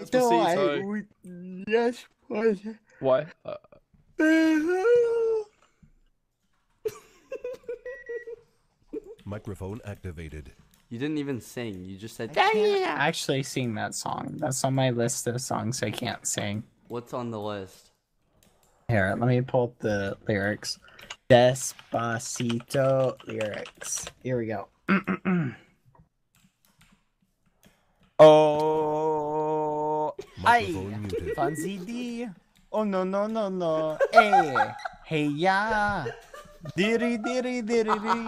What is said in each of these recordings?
Despacito. Yes, pues. Why? Uh, Microphone activated. You didn't even sing. You just said. I can't actually sing that song. That's on my list of songs I can't sing. What's on the list? Here, let me pull up the lyrics. Despacito lyrics. Here we go. Microphone ay, muted. fancy D. Oh no no no no. Hey, eh. hey ya. Diri diri diri diri,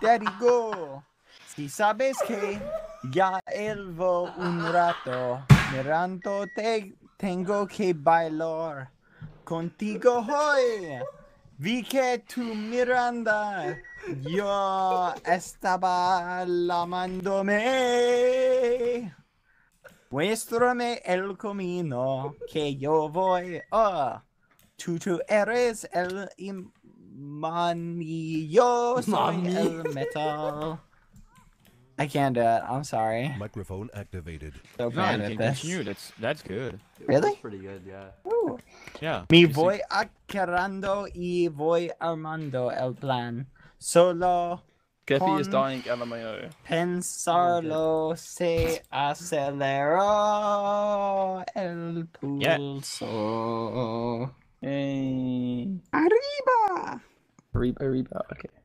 daddy go. Si sabes que ya elvo un rato, mirando te tengo que bailar contigo hoy. Vi que tu Miranda, yo estaba lamándome. Muéstrame el camino que yo voy. Ah, tú, tú eres el imán y yo soy Mami. el metal. I can't do it. I'm sorry. Microphone activated. So No, bad at can this. continue. That's that's good. Really? was pretty good, yeah. Ooh. Yeah. Me voy aclarando y voy armando el plan. Solo Geffy is Con- dying, LMAO. pensarlo se aceleró el Yeah. pulso. Hey. Arriba, Reba, Reba, okay. arriba, arriba.